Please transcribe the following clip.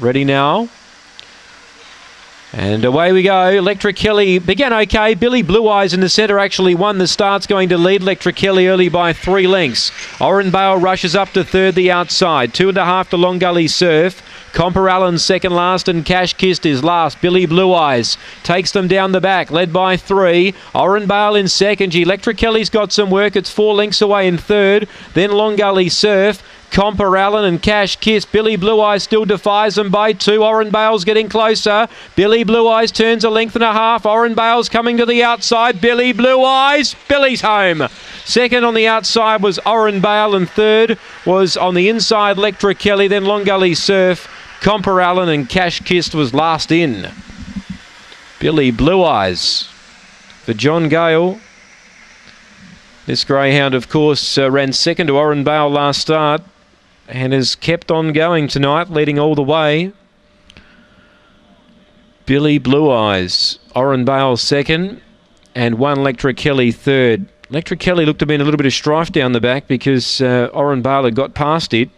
Ready now. And away we go. Electric Kelly began okay. Billy Blue Eyes in the centre actually won the start's going to lead Electric Kelly early by three lengths. Oren Bale rushes up to third the outside. Two and a half to Long Gully Surf. Comper Allen second last and Cash Kissed is last. Billy Blue Eyes takes them down the back, led by three. Oren Bale in second. Electric Kelly's got some work. It's four lengths away in third. Then Long Gully Surf. Comper Allen and Cash Kiss. Billy Blue Eyes still defies them by two. Oren Bale's getting closer. Billy Blue Eyes turns a length and a half. Oren Bale's coming to the outside. Billy Blue Eyes. Billy's home. Second on the outside was Oren Bale, and third was on the inside Electric Kelly, then Long Gully Surf. Comper Allen and Cash Kissed was last in. Billy Blue Eyes for John Gale. This greyhound, of course, uh, ran second to Oren Bale last start and has kept on going tonight, leading all the way. Billy Blue Eyes, Oren Bale second, and one Electric Kelly third. Electric Kelly looked to be in a little bit of strife down the back because uh, Oren Bale had got past it.